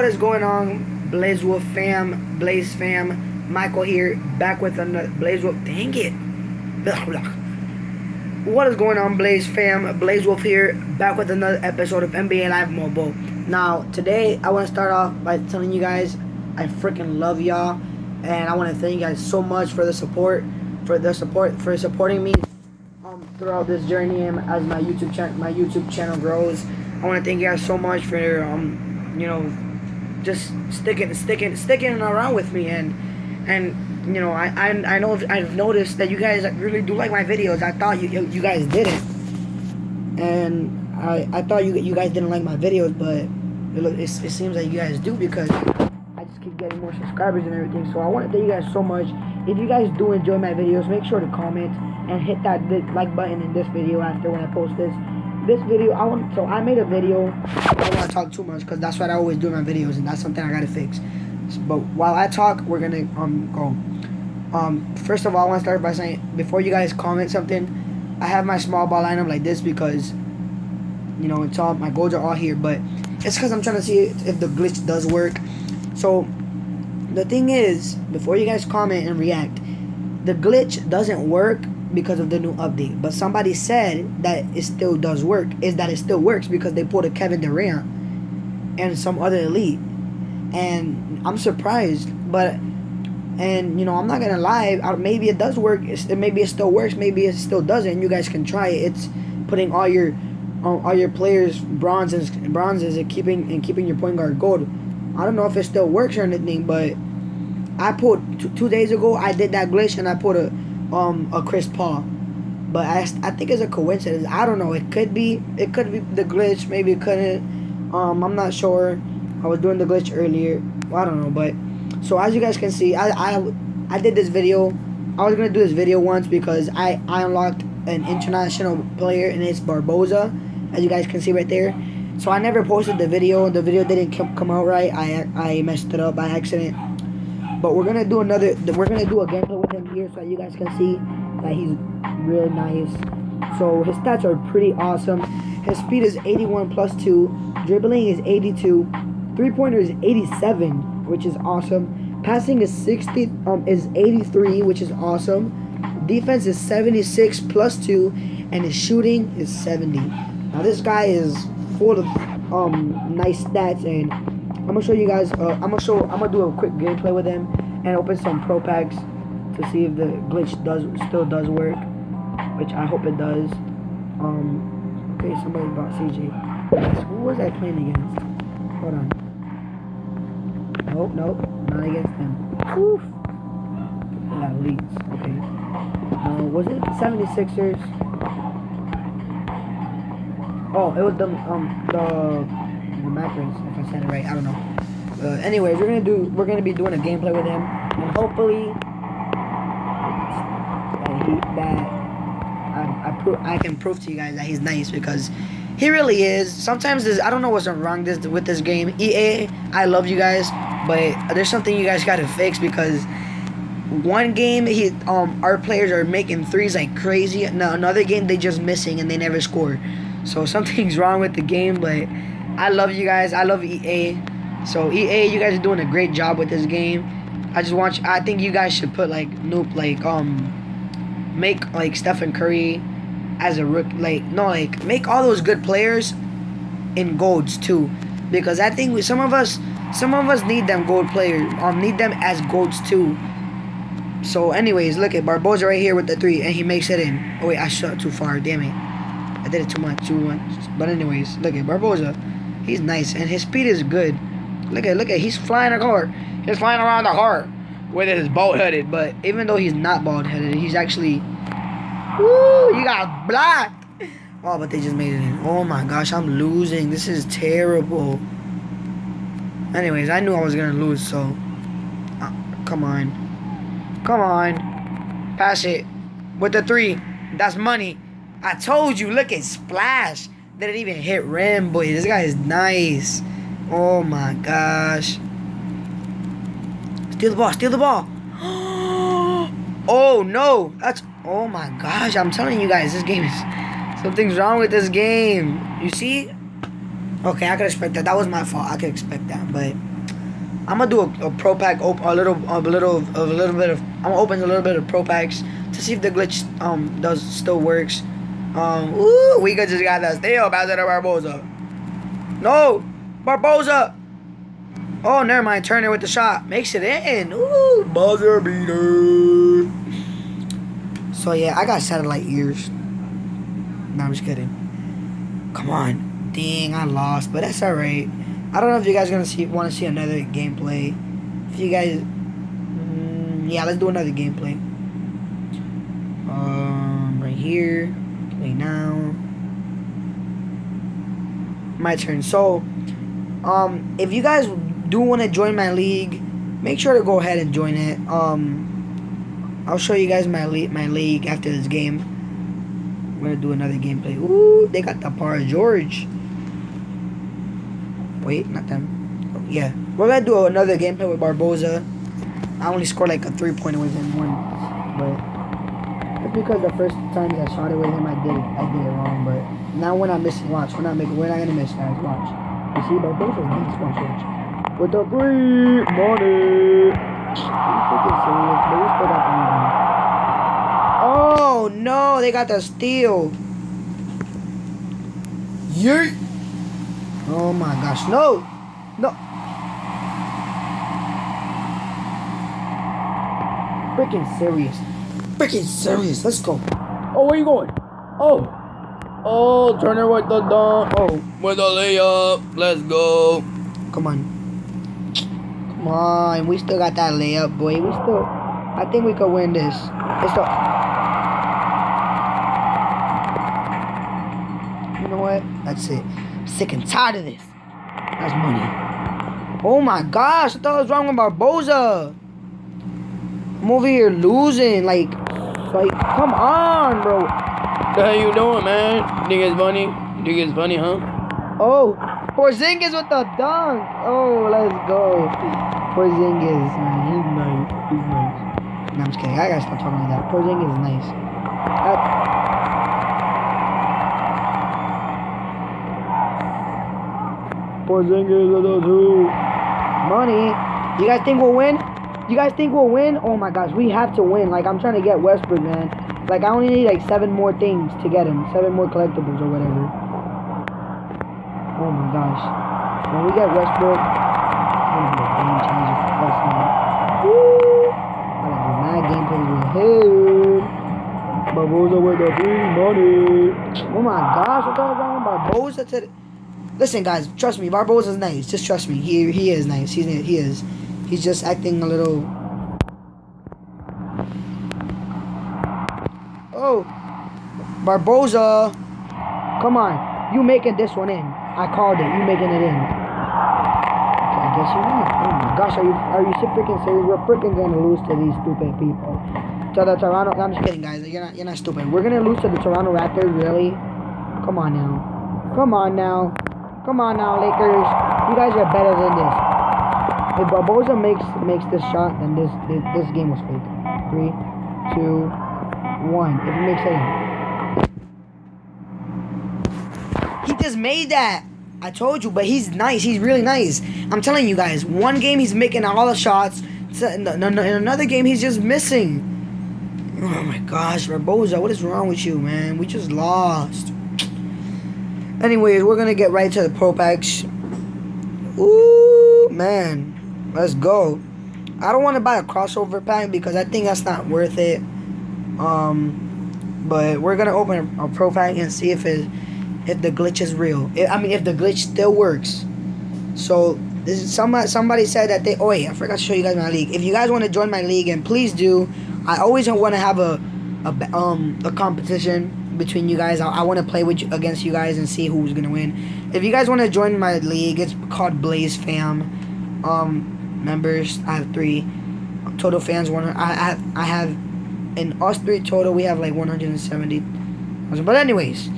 what is going on, Blaze Wolf fam, Blaze fam, Michael here, back with another Blaze Wolf. Dang it! Blah, blah. What is going on, Blaze fam? Blaze Wolf here, back with another episode of NBA Live Mobile. Now, today I want to start off by telling you guys I freaking love y'all, and I want to thank you guys so much for the support, for the support, for supporting me um, throughout this journey and as my YouTube channel, my YouTube channel grows. I want to thank you guys so much for um, you know, just sticking, sticking, sticking around with me and and you know, I I, I know I've noticed that you guys really do like my videos. I thought you you guys didn't, and I I thought you you guys didn't like my videos, but it, it, it seems like you guys do because I just keep getting more subscribers and everything. So I want to thank you guys so much. If you guys do enjoy my videos, make sure to comment and hit that like button in this video after when I post this. This video, I want so I made a video. I don't want to talk too much because that's what I always do in my videos, and that's something I gotta fix. But while I talk, we're gonna um go. Um, first of all, I want to start by saying before you guys comment something, I have my small ball lineup like this because you know it's all my goals are all here, but it's because I'm trying to see if the glitch does work. So the thing is, before you guys comment and react, the glitch doesn't work because of the new update. But somebody said that it still does work. Is that it still works because they pulled a Kevin Durant and some other elite. And I'm surprised, but and you know I'm not gonna lie. Maybe it does work. Maybe it still works. Maybe it still doesn't. You guys can try it. It's putting all your all your players bronzes bronzes and keeping and keeping your point guard gold. I don't know if it still works or anything, but I put two days ago. I did that glitch and I put a um a Chris Paul. But I, I think it's a coincidence. I don't know. It could be it could be the glitch. Maybe it couldn't. Um, I'm not sure. I was doing the glitch earlier. Well, I don't know. But so as you guys can see, I I I did this video. I was gonna do this video once because I I unlocked an international player and it's Barbosa, as you guys can see right there. So I never posted the video. The video didn't come out right. I I messed it up by accident. But we're gonna do another. We're gonna do a gameplay with him so you guys can see that he's really nice. So his stats are pretty awesome. His speed is 81 plus two. Dribbling is 82. Three pointer is 87, which is awesome. Passing is 60. Um, is 83, which is awesome. Defense is 76 plus two, and his shooting is 70. Now this guy is full of um nice stats and I'm gonna show you guys. Uh, I'm gonna show. I'm gonna do a quick gameplay with him and open some pro packs to see if the glitch does still does work, which I hope it does. Um. Okay, somebody bought CJ. Yes, who was I playing against? Hold on. Nope, nope, not against him. Oof. That leads. Okay. Uh, was it the 76ers? Oh, it was the um the the Mavericks, if I said it right. I don't know. Uh, anyways, we're gonna do we're gonna be doing a gameplay with him, and hopefully that I I, pro- I can prove to you guys that he's nice because he really is. Sometimes this I don't know what's wrong this with this game. EA, I love you guys, but there's something you guys gotta fix because one game he um our players are making threes like crazy. No, another game they just missing and they never score. So something's wrong with the game, but I love you guys. I love EA. So EA, you guys are doing a great job with this game. I just want you, I think you guys should put like Noop like um make like Stephen Curry as a rook like no like make all those good players in golds too because I think we, some of us some of us need them gold players um need them as golds too. So anyways, look at Barbosa right here with the three and he makes it in. Oh wait, I shot too far. Damn it. I did it too much, too much. But anyways, look at Barbosa. He's nice and his speed is good. Look at look at he's flying a car. He's flying around the heart with his bald headed. But even though he's not bald headed, he's actually Woo, you got blocked. Oh, but they just made it in. Oh my gosh, I'm losing. This is terrible. Anyways, I knew I was gonna lose, so uh, come on. Come on. Pass it. With the three. That's money. I told you, look at Splash. Didn't even hit rim, boy. This guy is nice. Oh my gosh. Steal the ball, steal the ball. oh no. That's oh my gosh. I'm telling you guys, this game is something's wrong with this game. You see? Okay, I could expect that. That was my fault. I could expect that, but I'm gonna do a, a pro pack, op- a little, a little, a little bit of. I'm gonna open a little bit of pro packs to see if the glitch um does still works. Um, ooh, we could just got that steal, Bowser Barbosa. No, Barbosa. Oh, never mind. Turner with the shot makes it in. Ooh, buzzer beater. So yeah, I got satellite ears. No, I'm just kidding. Come on, dang, I lost, but that's all right. I don't know if you guys gonna see want to see another gameplay. If you guys, mm, yeah, let's do another gameplay. Um, right here, play now. My turn. So, um, if you guys do want to join my league, make sure to go ahead and join it. Um, I'll show you guys my league, my league after this game. I'm gonna do another gameplay. Ooh, they got the Paul George. Wait, not them. Oh, yeah, we're gonna do another gameplay with Barbosa. I only scored like a three pointer with him once, but it's because the first times I shot it with him, I did I did it wrong. But now we're not missing. Watch, we're not making. We're not gonna miss, guys. Watch. You see, Barbosa's. Watch, watch. With the three money. You freaking serious? But we still got the rebound. Oh no, they got the steal. Yeet. Oh my gosh, no! No! Freaking serious. Freaking serious. Let's go. Oh, where you going? Oh. Oh, Turner with the dunk. Oh, with the layup. Let's go. Come on. Come on. We still got that layup, boy. We still. I think we could win this. It's the. You know what? That's it. Sick and tired of this. That's money. Oh my gosh, what the hell is wrong with Barbosa? I'm over here losing. Like, like, come on, bro. The hell you doing, man? Nigga's it's funny? It's funny, huh? Oh, Porzingis with the dunk. Oh, let's go. Porzingis, man, he's nice. He's nice. No, I'm just kidding. I gotta stop talking like that. Porzingis is nice. That- Porzingis with the two. money. You guys think we'll win? You guys think we'll win? Oh my gosh, we have to win. Like I'm trying to get Westbrook, man. Like I only need like seven more things to get him, seven more collectibles or whatever. Oh my gosh, when we get Westbrook, gonna be a game changer for us, now. Woo! I gotta do gameplays with him. Barbosa with the free money. Oh my gosh, what the wrong with Barbosa today? Listen, guys, trust me, Barbosa's nice. Just trust me. He he is nice. He's he is. He's just acting a little. Oh, Barbosa, come on! You making this one in? I called it. You making it in? Okay, I guess you're not. Oh my gosh, are you are you freaking serious? We're freaking gonna lose to these stupid people. To the Toronto. I'm just kidding, guys. You're not you're not stupid. We're gonna lose to the Toronto Raptors. Really? Come on now. Come on now. Come on now, Lakers. You guys are better than this. If Barbosa makes makes this shot, then this this, this game was fake. Three, two, one. If he makes it, he just made that. I told you, but he's nice. He's really nice. I'm telling you guys. One game he's making all the shots. In another game he's just missing. Oh my gosh, Barbosa, what is wrong with you, man? We just lost. Anyways, we're gonna get right to the pro packs. Ooh, man, let's go. I don't want to buy a crossover pack because I think that's not worth it. Um, but we're gonna open a, a pro pack and see if it if the glitch is real. I I mean, if the glitch still works. So this is somebody somebody said that they. Oh wait, I forgot to show you guys my league. If you guys want to join my league, and please do. I always want to have a, a um a competition between you guys. I, I want to play with you, against you guys and see who's gonna win. If you guys want to join my league, it's called Blaze Fam. Um, members, I have three. Total fans, one. I have I have, in us three total, we have like 170. But anyways,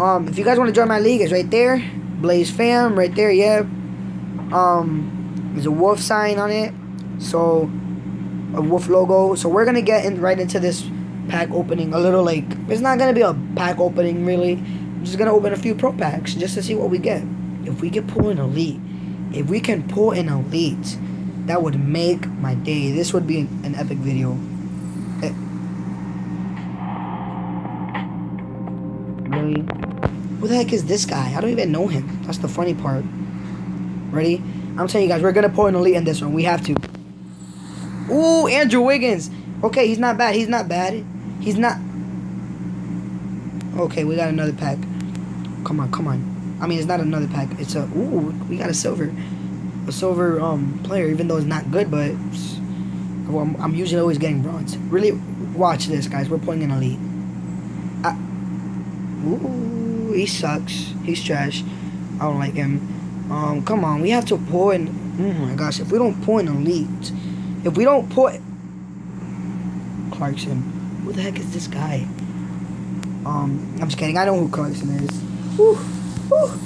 um, if you guys want to join my league, it's right there. Blaze Fam, right there. Yeah. Um, there's a wolf sign on it. So a wolf logo. So we're gonna get in right into this pack opening. A little like it's not gonna be a pack opening really. I'm just gonna open a few pro packs just to see what we get. If we get pull an elite, If we can pull an elite, that would make my day. This would be an, epic video. Eh. Really? Who the heck is this guy? I don't even know him. That's the funny part. Ready? I'm telling you guys, we're gonna pull an elite in this one. We have to. Ooh, Andrew Wiggins. Okay, he's not bad. He's not bad. He's not. Okay, we got another pack. Come on, come on. I mean, it's not another pack. It's a. Ooh, we got a silver. A silver um player, even though it's not good, but. Well, I'm, I'm usually always getting bronze. Really, watch this, guys. We're pulling an elite. Ooh, he sucks. He's trash. I don't like him. Um, come on. We have to pull in. Oh my gosh, if we don't pull an elite. If we don't put Clarkson, who the heck is this guy? Um, I'm just kidding. I know who Clarkson is. Whew, whew.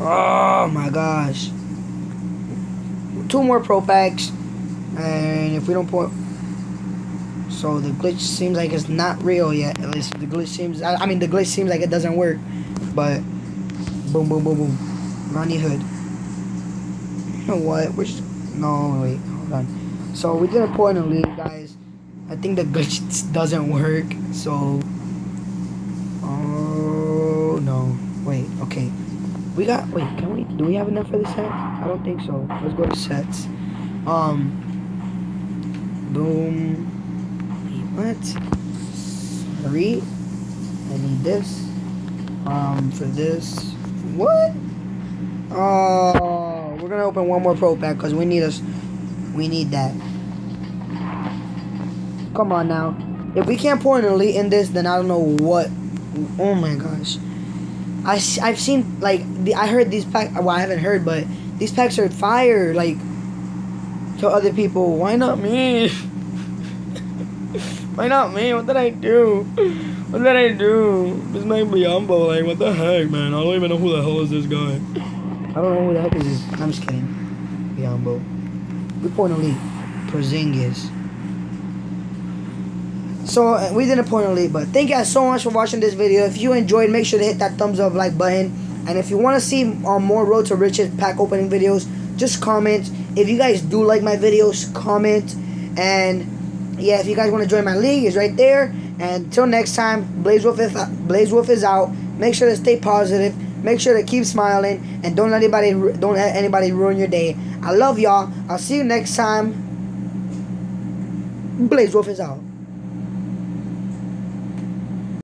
Oh my gosh. Two more pro packs, and if we don't put, so the glitch seems like it's not real yet. At least the glitch seems. I, I mean, the glitch seems like it doesn't work, but boom, boom, boom, boom. Ronnie Hood. You know what? We're no wait. Hold on. So we didn't pull in the league, guys. I think the glitch doesn't work. So. Oh no! Wait. Okay. We got. Wait. Can we? Do we have enough for the set? I don't think so. Let's go to sets. Um. Boom. What? Sorry. I need this. Um. For this. What? Oh. We're gonna open one more pro pack because we need us. We need that. Come on now. If we can't pour an elite in this, then I don't know what. Oh my gosh. I, I've seen, like, the, I heard these packs. Well, I haven't heard, but these packs are fire. Like, to other people. Why not me? Why not me? What did I do? What did I do? This might be humble. Like, what the heck, man? I don't even know who the hell is this guy. I don't know who the heck is this. I'm just kidding. Biyombo. We point elite. Porzingis. So uh, we didn't point elite, but thank you guys so much for watching this video. If you enjoyed, make sure to hit that thumbs up like button. And if you want to see um, more Road to Riches pack opening videos, just comment. If you guys do like my videos, comment. And yeah, if you guys want to join my league, it's right there. And until next time, Blaze Wolf is, Blaze Wolf is out. Make sure to stay positive. Make sure to keep smiling and don't let anybody don't let anybody ruin your day. I love y'all. I'll see you next time. Blaze Wolf is out.